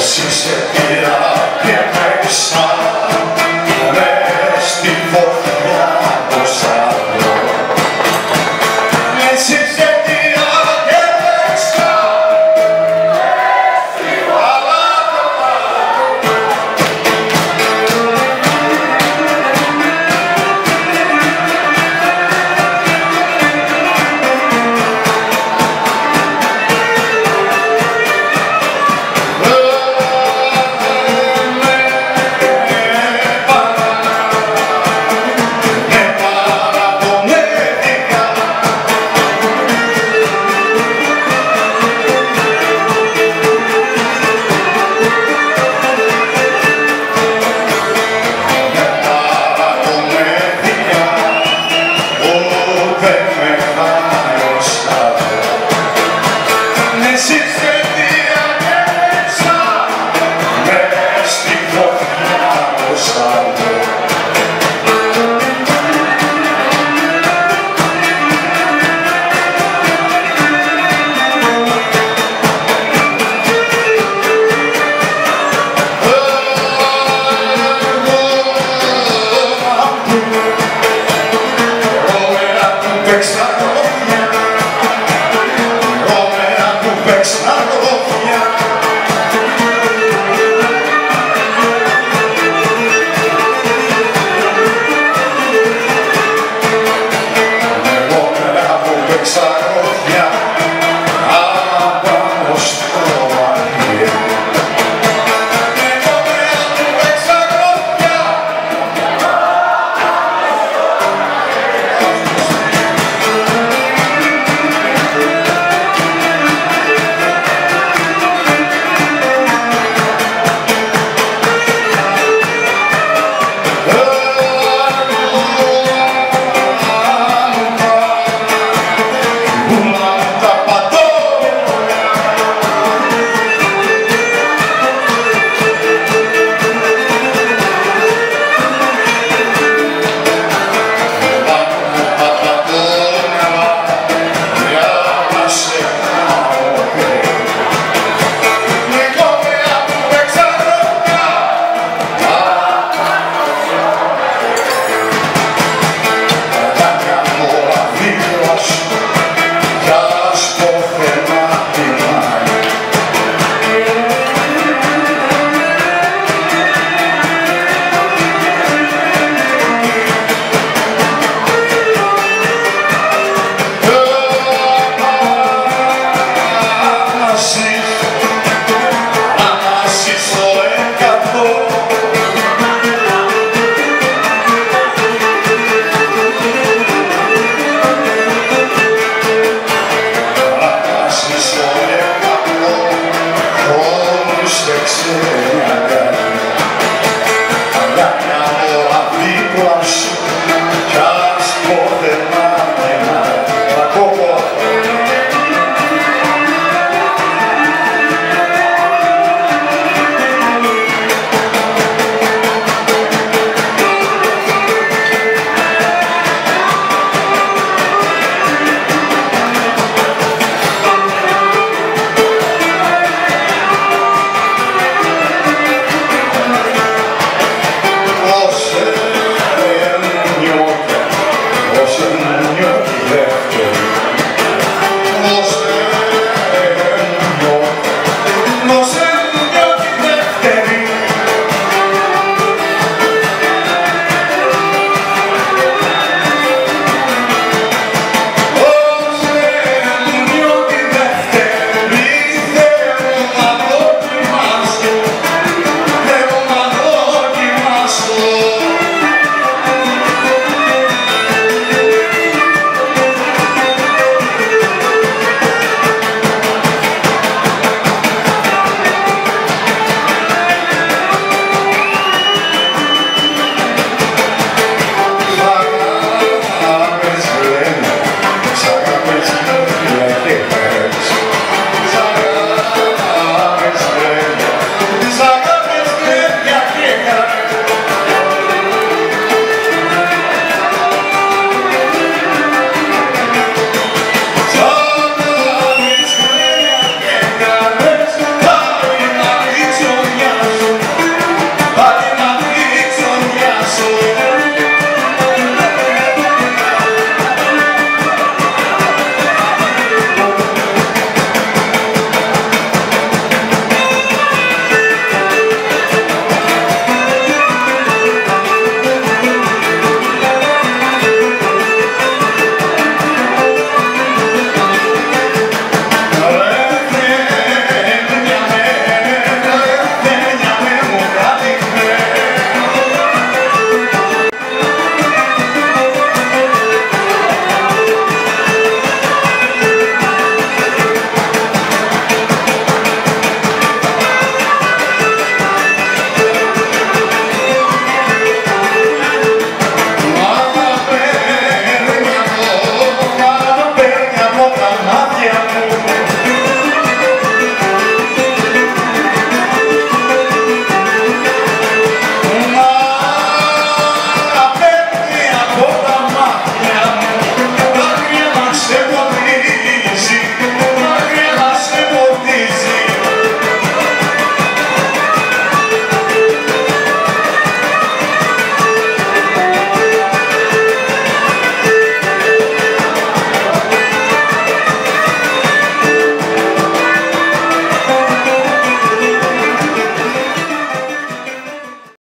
sim.